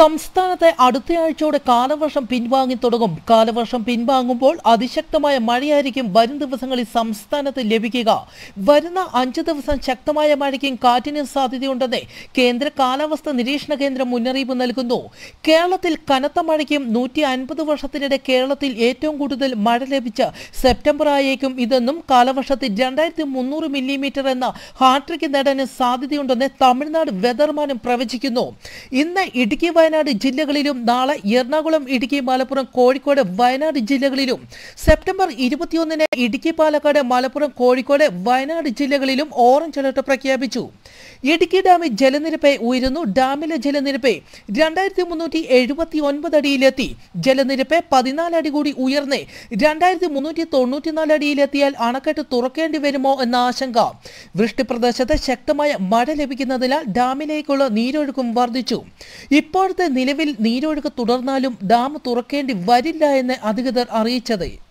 സംസ്ഥാനത്തെ അടുത്തയാഴ്ചയോടെ കാലവർഷം പിൻവാങ്ങി തുടങ്ങും. കാലവർഷം പിൻവാങ്ങുമ്പോൾ അതിശക്തമായ മഴയായിരിക്കും വരും ദിവസങ്ങളിൽ സംസ്ഥാനത്ത് ലഭിക്കുക. വരുന്ന അഞ്ച് ദിവസം ശക്തമായ മഴയ്ക്കും കാറ്റിനും സാധ്യതയുണ്ടെന്ന് കേന്ദ്ര കാലാവസ്ഥ നിരീക്ഷണ കേന്ദ്രം മുന്നറിയിപ്പ് നൽകുന്നു. കേരളത്തിൽ കനത്ത മഴയ്ക്കും നൂറ്റി അൻപത് വർഷത്തിനിടെ കേരളത്തിൽ ഏറ്റവും കൂടുതൽ മഴ ലഭിച്ച സെപ്റ്റംബർ ആയേക്കും ഇതെന്നും കാലവർഷത്തിൽ രണ്ടായിരത്തി മുന്നൂറ് മില്ലിമീറ്റർ എന്ന ഹാട്രിക് നേടാനും സാധ്യതയുണ്ടെന്ന് തമിഴ്നാട് വെതർമാനും പ്രവചിക്കുന്നു. ഇന്ന് ഇടുക്കി ജില്ലകളിലും നാളെ എറണാകുളം ഇടുക്കി മലപ്പുറം കോഴിക്കോട് വയനാട് ജില്ലകളിലും സെപ്റ്റംബർ ഇരുപത്തിയൊന്നിന് ഇടുക്കി പാലക്കാട് മലപ്പുറം കോഴിക്കോട് വയനാട് ജില്ലകളിലും ഓറഞ്ച് അലർട്ട് പ്രഖ്യാപിച്ചു. ഇടുക്കി ഡാമിൽ ജലനിരപ്പ് ഉയരുന്നു. ഡാമിലെ ജലനിരപ്പ് രണ്ടായിരത്തി മുന്നൂറ്റി എഴുപത്തി ഒൻപത് അടിയിലെത്തി. ജലനിരപ്പ് പതിനാല് അടി കൂടി ഉയർന്ന് രണ്ടായിരത്തി മുന്നൂറ്റി തൊണ്ണൂറ്റിനാല് അടിയിലെത്തിയാൽ അണക്കെട്ട് തുറക്കേണ്ടി വരുമോ എന്ന ആശങ്ക. വൃഷ്ടിപ്രദേശത്ത് ശക്തമായ മഴ ലഭിക്കുന്നതിനാൽ ഡാമിലേക്കുള്ള നീരൊഴുക്കും വർദ്ധിച്ചു. ഇപ്പോഴത്തെ നിലവിൽ നീരൊഴുക്ക് തുടർന്നാലും ഡാം തുറക്കേണ്ടി വരില്ല എന്ന് അധികൃതർ അറിയിച്ചത്.